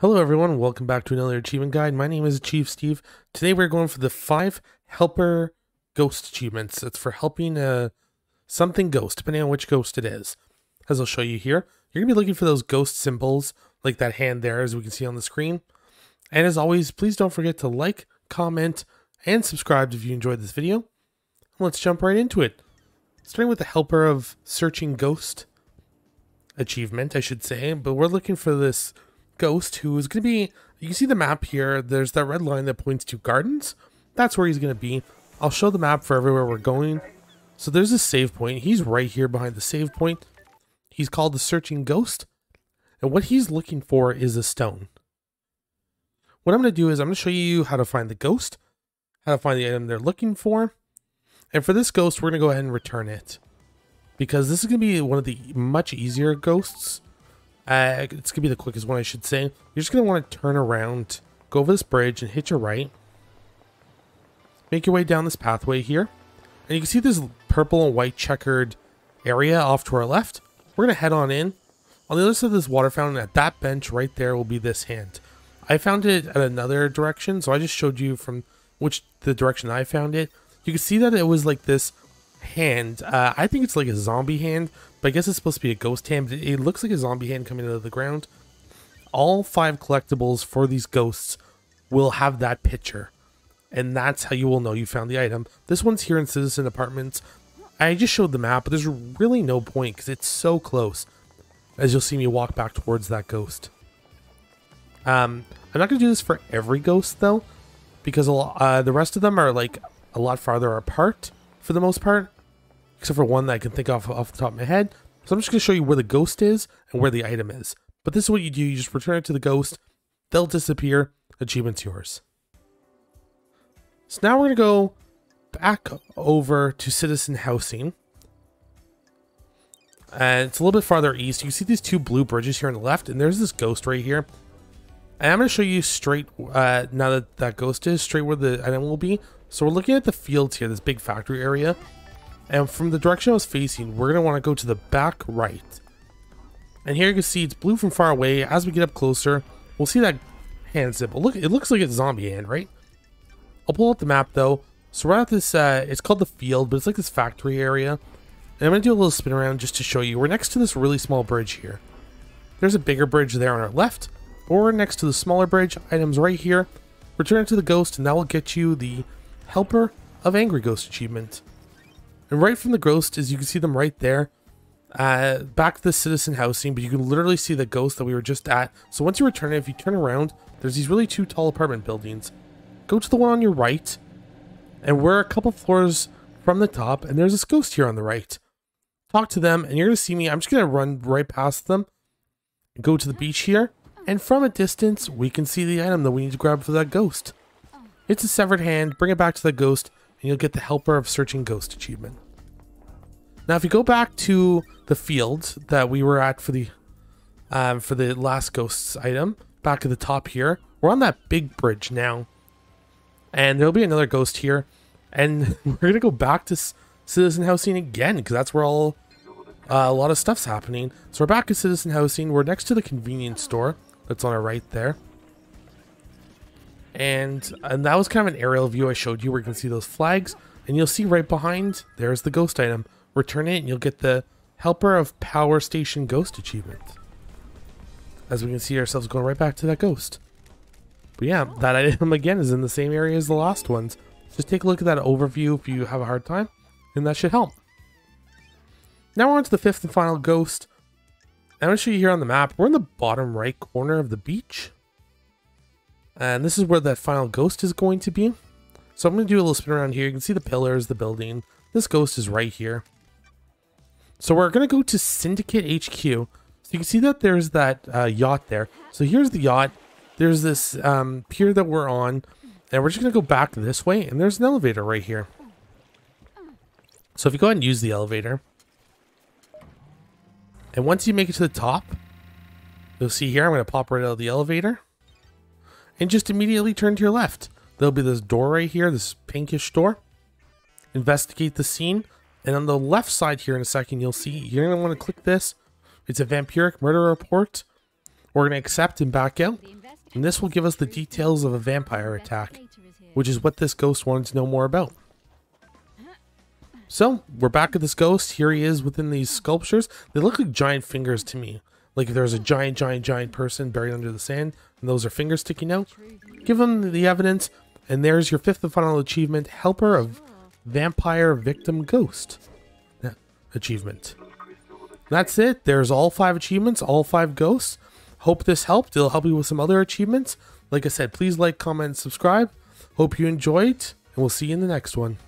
Hello everyone, welcome back to another achievement guide. My name is Achieve Steve. Today we're going for the five helper ghost achievements. It's for helping uh, something ghost, depending on which ghost it is. As I'll show you here, you're going to be looking for those ghost symbols, like that hand there as we can see on the screen. And as always, please don't forget to like, comment, and subscribe if you enjoyed this video. Let's jump right into it. Starting with the helper of searching ghost achievement, I should say, but we're looking for this ghost who is going to be. You see the map here. There's that red line that points to gardens. That's where he's going to be. I'll show the map for everywhere we're going. So there's a save point. He's right here behind the save point. He's called the Searching Ghost. And what he's looking for is a stone. What I'm going to do is I'm going to show you how to find the ghost, how to find the item they're looking for. And for this ghost, we're going to go ahead and return it. Because this is going to be one of the much easier ghosts uh, it's gonna be the quickest one, I should say. You're just gonna want to turn around, go over this bridge, and hit your right. Make your way down this pathway here, and you can see this purple and white checkered area off to our left. We're gonna head on in. On the other side of this water fountain, at that bench right there, will be this hand. I found it at another direction, so I just showed you from which the direction I found it. You can see that it was like this hand. Uh, I think it's like a zombie hand, but I guess it's supposed to be a ghost hand. It looks like a zombie hand coming out of the ground. All five collectibles for these ghosts will have that picture. And that's how you will know you found the item. This one's here in Citizen Apartments. I just showed the map, but there's really no point because it's so close. As you'll see me walk back towards that ghost. Um, I'm not going to do this for every ghost though, because a lot uh, the rest of them are like a lot farther apart for the most part, except for one that I can think of off the top of my head. So I'm just going to show you where the ghost is and where the item is. But this is what you do. You just return it to the ghost. They'll disappear. Achievement's yours. So now we're going to go back over to citizen housing. And it's a little bit farther east. You see these two blue bridges here on the left, and there's this ghost right here. And I'm going to show you straight, uh, now that that ghost is, straight where the item will be. So we're looking at the fields here, this big factory area. And from the direction I was facing, we're going to want to go to the back right. And here you can see it's blue from far away. As we get up closer, we'll see that hand symbol. Look, it looks like it's zombie hand, right? I'll pull up the map though. So we're at this, uh, it's called the field, but it's like this factory area. And I'm going to do a little spin around just to show you. We're next to this really small bridge here. There's a bigger bridge there on our left. Or next to the smaller bridge, items right here. Return to the ghost and that will get you the Helper of Angry Ghost achievement. And right from the ghost, as you can see them right there, uh, back to the citizen housing, but you can literally see the ghost that we were just at. So once you return it, if you turn around, there's these really two tall apartment buildings. Go to the one on your right, and we're a couple floors from the top, and there's this ghost here on the right. Talk to them, and you're going to see me. I'm just going to run right past them, go to the beach here, and from a distance, we can see the item that we need to grab for that ghost. It's a severed hand, bring it back to the ghost, and you'll get the Helper of Searching Ghost achievement. Now, if you go back to the field that we were at for the um, for the last ghosts item, back at the top here, we're on that big bridge now, and there'll be another ghost here, and we're gonna go back to Citizen Housing again because that's where all uh, a lot of stuff's happening. So we're back at Citizen Housing. We're next to the convenience store that's on our right there. And, and that was kind of an aerial view I showed you where you can see those flags. And you'll see right behind, there's the ghost item. Return it and you'll get the Helper of Power Station Ghost achievement. As we can see ourselves going right back to that ghost. But yeah, that item again is in the same area as the lost ones. Just take a look at that overview if you have a hard time, and that should help. Now we're on to the fifth and final ghost. I'm going to show you here on the map. We're in the bottom right corner of the beach. And this is where that final ghost is going to be. So I'm going to do a little spin around here. You can see the pillars, the building. This ghost is right here. So we're going to go to Syndicate HQ. So you can see that there's that uh, yacht there. So here's the yacht. There's this um, pier that we're on. And we're just going to go back this way. And there's an elevator right here. So if you go ahead and use the elevator. And once you make it to the top, you'll see here, I'm going to pop right out of the elevator and just immediately turn to your left. There'll be this door right here, this pinkish door. Investigate the scene. And on the left side here in a second, you'll see you're going to want to click this. It's a vampiric murder report. We're going to accept and back out. And this will give us the details of a vampire attack, which is what this ghost wanted to know more about. So, we're back at this ghost. Here he is within these sculptures. They look like giant fingers to me. Like if there's a giant, giant, giant person buried under the sand, and those are fingers sticking out. Give them the evidence, and there's your fifth and final achievement, Helper of Vampire Victim Ghost. Achievement. That's it. There's all five achievements, all five ghosts. Hope this helped. It'll help you with some other achievements. Like I said, please like, comment, subscribe. Hope you enjoyed, and we'll see you in the next one.